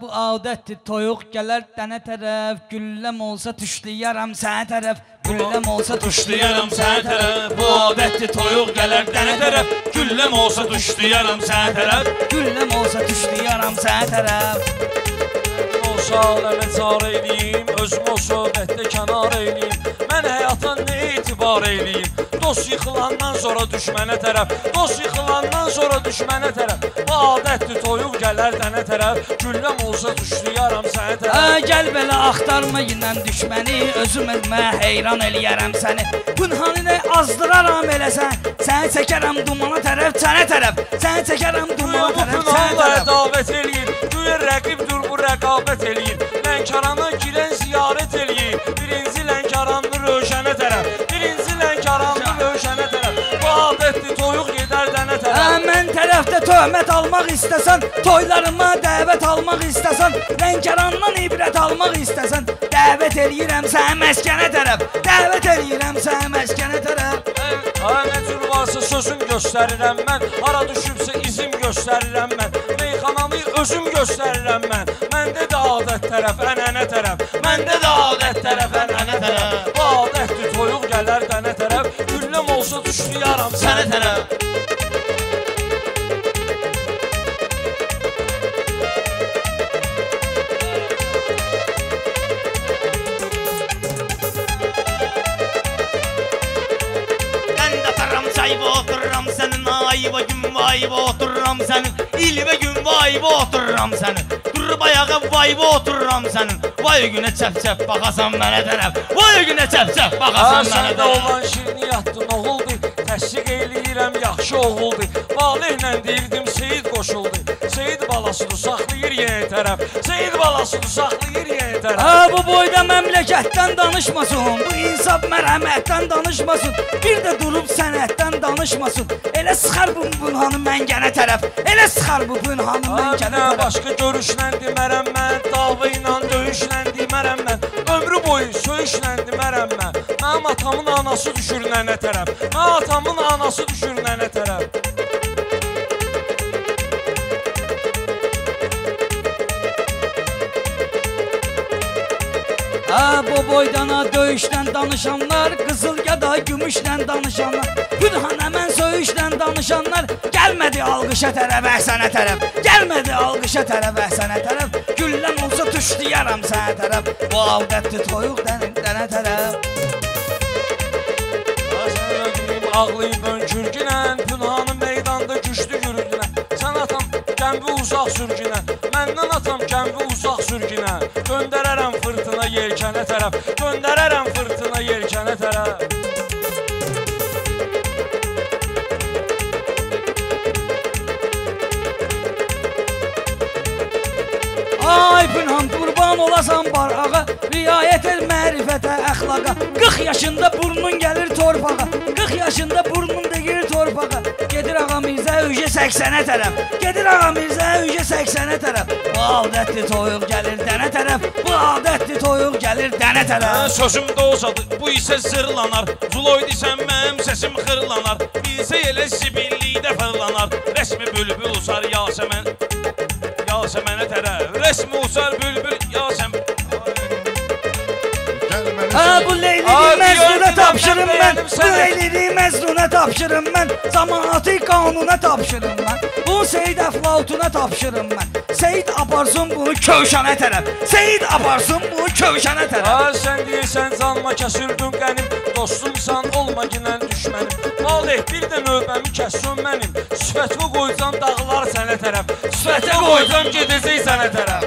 bu adətdir toyuq gələr dənə tərəf Gülləm olsa tuşlayaram sənə tərəf Gülləm olsa Tuşlayaram sənə tərəf. Bu adətdir toyuq gələr dənə tərəf Gülləm olsa tuşlayaram sənə tərəf Gülləm olsa tuşlayaram sənə tərəf olsa aləmə çar eyliyim Özüm o söhbətdə kənar eyliyim Mən həyata nə etibar eyliyim Dost yıxılandan sonra düşmənə tərəf Dost yıxılandan sonra düşmənə tərəf. Bu adətdir toyuq gələr dənə tərəf Gülləm olsa tuşlayaram sənə Ə, tərəf gəl belə axtarma ilə düşməni Özüm özümə heyran eləyərəm səni. Pünhanını azdıraram eləsən Səni çəkərəm dumana tərəf, sənə tərəf. Səni çəkərəm Bu dumana tərəf, sənə pınanla tərəf. davət eləyir Güya rəqibdir bu rəqabət eləyir Lənkərana girən ziyarət eləyir. Birinci Lənkəranlı Rövşənə tərəf. Birinci Lənkəranlı Rövşənə tərəf. Bu adətdir toyuq gedər dənə tərəf. Mən tərəfdə töhmət almaq istəsən, toylarıma dəvət almaq istəsən, Lənkərandan ibrət almaq istəsən, dəvət eləyirəm səni məskənə tərəf, dəvət eləyirəm səni məskənə tərəf. Ha nə cür varsa sözüm göstərirəm mən Hara düşübsə izim göstərirəm mən. Meyxanamı özüm göstərirəm mən Məndə də adət tərəf, ənənə tərəf Məndə də adət tərəf, ənənə tərəf Bu adətdir toyuq gələr dənə tərəf Gülləm olsa düşlüyaram sənə tərəf ayva gün vayva otururam vayva otururam senin Dur bayağı vayva otururam senin Vay güne çep çep bakasan mənə tərəf. Vay güne çep çep Ha bakasan mənə səndə tərəf. olan şirini yatdın oğuldu Təsdiq eləyirəm yaxşı oğuldu Valehlə deyirdim Seyid qoşuldu. Seyid balasını saxlayır yenə tərəf. Seyid balasını saxlayır yenə tərəf. Ha bu boyda məmləkətdən danışmasın, bu insaf mərhəmətdən danışmasın, bir də durub sənətdən danışmasın. Elə sıxar bu bunhanı məngənə tərəf, elə sıxar bu bunhanı məngənə Nə tərəf. başqa görüşlə demərəm mən Dava ilə döyüşlə demərəm mən söyüşlə demərəm mən Mənim atamın anası düşür nənə tərəf. Mənim atamın anası düşür nənə tərəf Ha bu boydana döyüşdən danışanlar, qızıl ya da gümüşdən danışanlar, Pünhan həmən söyüşdən danışanlar, gəlmədi alqışa tərəf, əhsənə tərəf, gəlmədi alqışa tərəf, əhsənə tərəf, gülləm olsa tuşlayaram sənə tərəf, bu adətli toyuq dənə, tərəf. Ağlayıb önkürgünən Pünhanın meydanda güçlü gürültünə Sən atam qəmbi uzaq sürgünə. Məndən atam qəmbi uzaq sürgünə Göndərərəm fırtına yelkənə tərəf Göndərərəm fırtına yelkənə tərəf Ay Pünhan qurban olasan barağa, riayət el mərifətə, əxlaqa. 40 yaşında burnun gəlir 80-ə tərəf, gedir ağa Mirzə ücə 80-ə tərəf. Bu adətli toyuq gəlir dənə tərəf, bu adətli toyuq gəlir dənə Hə, tərəf. sözüm də olsadı, bu isə zırlanar. Zuloy desəm mənim səsim xırlanar. Bilsə elə zibillikdə fırlanar. Rəsmi bülbül usar Yasəmən. Yasəmənə tərəf. Rəsmi usar bülbül Yasəmən Ha bu tapşırım mən. Leylini Məcnunə tapşırım mən. Cəmaatı qanuna tapşırım mən. Bu Seyid Əflatuna tapşırım mən. Seyid aparsın bunu Kövşənə tərəf. Seyid aparsın bunu Kövşənə tərəf. Ha sən deyirsən canıma kəsirdin qənim Dostumsan olma ginən düşmənim Valeh bir də növbəmi kəssin mənim Sifətimi qoyacam dağlar sənə tərəf Sifətimi qoyacam gedəcək sənə tərəf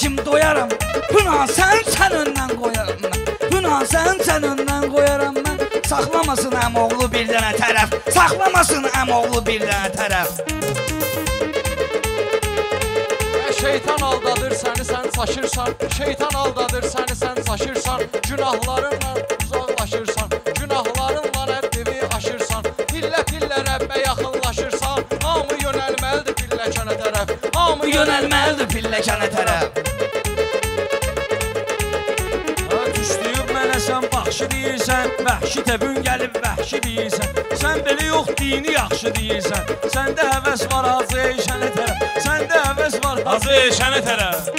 başım doyaram Buna sen sen öndən qoyaram mən Buna sen sen öndən qoyaram mən Saxlamasın əmoğlu bir dənə tərəf Saxlamasın əmoğlu bir dənə tərəf Şeytan aldadır səni, sən saşırsan Şeytan aldadır səni, sən saşırsan Günahlarınla uzaqlaşırsan. Günahlarınla rəddivi aşırsan. Pillə-pillə Rəbbə yaxınlaşırsan. Hamı yönəlməlidir pilləkənə tərəf. Hamı yönəlməlidir pilləkənə tərəf. Sən baxşı deyirsən Vəhşi təbün gəlib vəhşi deyirsən. Sən belə yox dini yaxşı deyirsən. Səndə həvəs var hacı eşənə tərəf Səndə həvəs var hacı eşənə tərəf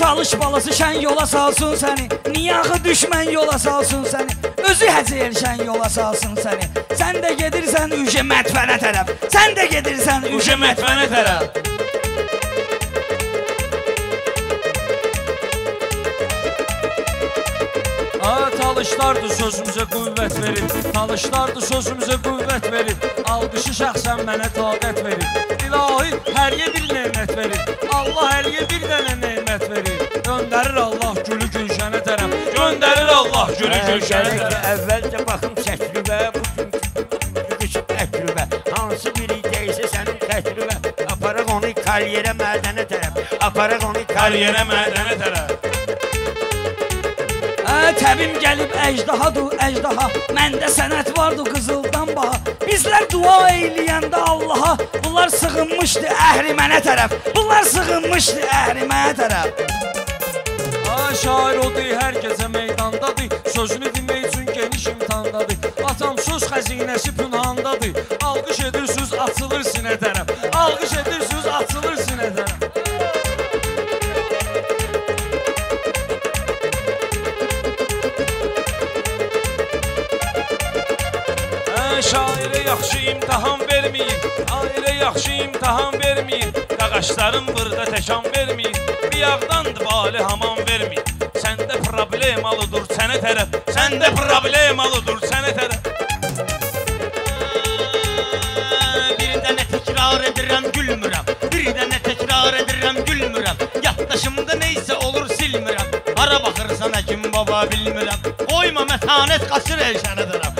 Talış balası şən yola salsın səni. Niyə axı düşmən yola salsın səni. Özü həcəyər şən yola salsın səni. Sən də gedirsən üşə mətfənə tərəf. Sən də gedirsən üşə mətfənə tərəf Ha talışlardı sözümüzə qüvvət verir Talışlardı sözümüzə qüvvət verir Alqışı şəxsən mənə taqət verir İlahi həriyə bir nemət verir Allah həriyə bir dənə nemət verir Göndərir Allah gülü gülşənə tərəf Göndərir Allah gülü gülşənə tərəf əvvəlcə baxım təklifə, bu gün təklifə. Hansı biri deyilsə sənin təklifə. Aparaq onu karyerə mədənə tərəf. Aparaq onu Kariyerə mədənə tərəf Ə, təbim gəlib əjdahadır, əjdaha Məndə sənət vardı qızıldan baha Bizlər dua eyləyəndə Allaha. Bunlar sığınmışdı əhrimənə tərəf Bunlar sığınmışdı əhrimənə tərəf Ha şair odur hər gecə meydandadır. Sözünü dinmək üçün geniş imtihandadır. Atam söz xəzinəsi pünhandadır Alqış edir söz açılır sinə tərəf Hə, şairə yaxşı imtahan verməyin Airə yaxşı imtahan verməyin Qaqaşlarım burada təkan verməyin Biyaqdandır vali haman verməyin Səndə problem alıdır sənə tərəf. Səndə problem alıdır sənə tərəf. Bir dənə təkrar edirəm gülmürəm. Bir dənə təkrar edirəm gülmürəm. Yaddaşımda neysə olur silmirəm. Hara baxırsan həkim baba bilmirəm. Qoyma mətanət qaçır elşənə dərəm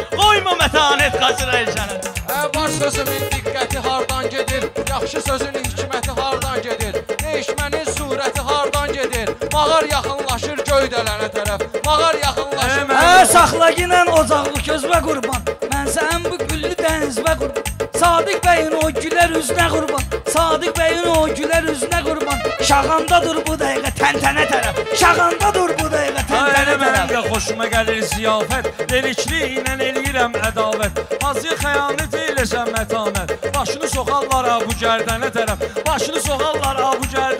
mətanət qaçır elşənə Ə, var sözümün diqqəti hardan gedir? Yaxşı sözün hikməti hardan gedir? Değişmənin surəti hardan gedir? Mağar yaxınlaşır göydələnə tərəf. Mağar yaxınlaşır. Ə, saxla ginən ocaqlı közbə qurban Mən sənin bu güllü dənizbə qurban Sadiq bəyin o gülər üzünə qurban Sadiq bəyin o gülər üzünə qurban Şağanda dur bu dəqiqə təntənə tərəf Şağanda dur bu dəqiqə tərəf mənim də xoşuma gəlir ziyafət Delikli ilə eləyirəm ədavət. Hacı xəyanət eyləsən mətanət Başını soxarlar ha bu gərdənə tərəf. Başını soxarlar ha bu gərdənə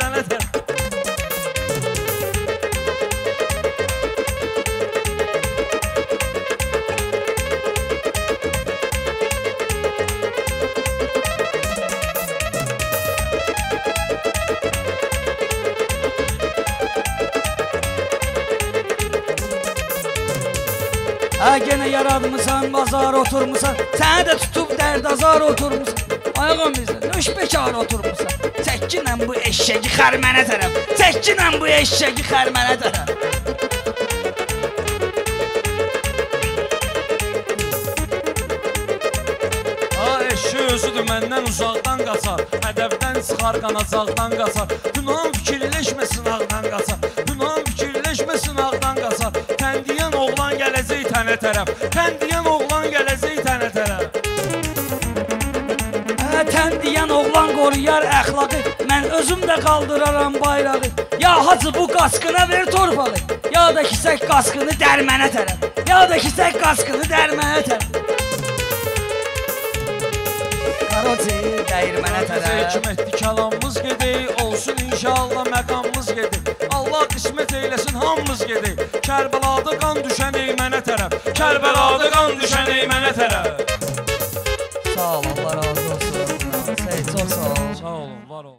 Hə yenə yaradmısan, bazar oturmusan Səni də tutub dərdazar oturmusan Ayağım bizdə, nöş bekar oturmusan Çəkkinlə bu eşşəgi xərmənə tərəf Çəkkinlə bu eşşəgi xərmənə tərəf özüdür məndən uzaqdan qaçar. Hədəfdən çıxar qanacaqdan qaçar. Günahın fikirləşmə sınaqdan qaçar tənə tərəf Təndiyən oğlan gələcək tənə tərəf tən deyən oğlan qoruyar əxlaqı. Mən özüm də qaldıraram bayrağı. Ya hacı bu qaskına ver torpağı Ya da kisək qaskını dərmənə tərəf. Ya da kisək qaskını dərmənə tərəf. Qaroçi dəyirmənə tərəf. kim etdi kəlamımız gedək Olsun inşallah məqamımız gedək rəhmət eyləsin hamımız gedək Kərbəlada qan düşən ey mənə tərəf Kərbəlada qan düşən ey mənə tərəf Sağ ol, Allah razı olsun. Sey, çox sağ ol. Sağ olun, var olun.